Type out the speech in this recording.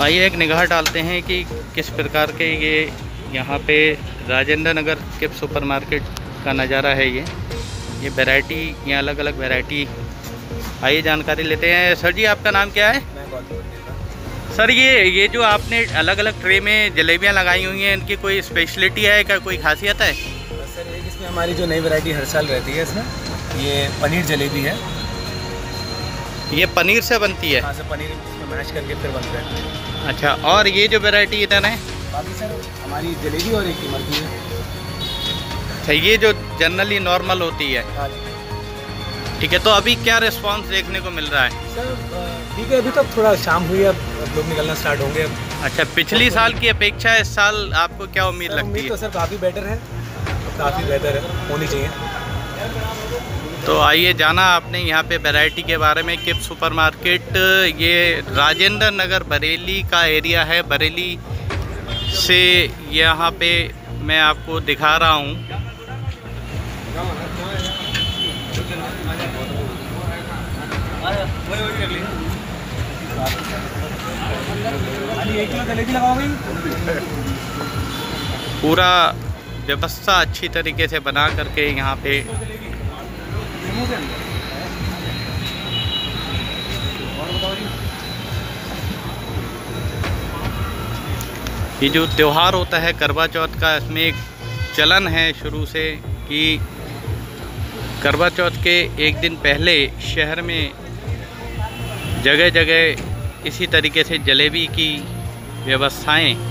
आइए एक निगाह डालते हैं कि किस प्रकार के ये यहाँ पे राजेंद्र नगर के सुपरमार्केट का नज़ारा है ये। ये वैरायटी ये अलग अलग वैरायटी आइए जानकारी लेते हैं। सर जी आपका नाम क्या है? सर ये ये जो आपने अलग अलग ट्रे में जलेबियाँ लगाई हुई हैं इनकी कोई स्पेशलिटी है क्या? कोई खासियत है? इसमें हमारी जो नई वैरायटी हर साल रहती है इसमें ये पनीर जलेबी है। ये पनीर से बनती है? यहाँ से पनीर मैश करके फिर बनता है। अच्छा और ये जो वैरायटी इधर है? बाकी सर हमारी जलेबी और एक की है। अच्छा ये जो जनरली नॉर्मल होती है। हाँ जी। ठीक है तो अभी क्या रिस्पांस देखने को मिल रहा है? सर ठीक है अभी तो थोड़ा शाम हुई है अब लोग निकलना स्टार्ट होंगे। अच्छा पिछली साल की अपेक्षा इस साल आपको क्या उम्मीद लगती उम्मीद तो है सर काफ़ी बेटर है। काफ़ी बेहतर होनी चाहिए। तो आइए जाना आपने यहाँ पे वैरायटी के बारे में, किप सुपरमार्केट ये राजेंद्र नगर बरेली का एरिया है। बरेली से यहाँ पे मैं आपको दिखा रहा हूँ। पूरा व्यवस्था अच्छी तरीके से बना करके यहाँ पे ये जो त्यौहार होता है करवा चौथ का, इसमें एक चलन है शुरू से कि करवा चौथ के एक दिन पहले शहर में जगह जगह इसी तरीके से जलेबी की व्यवस्थाएँ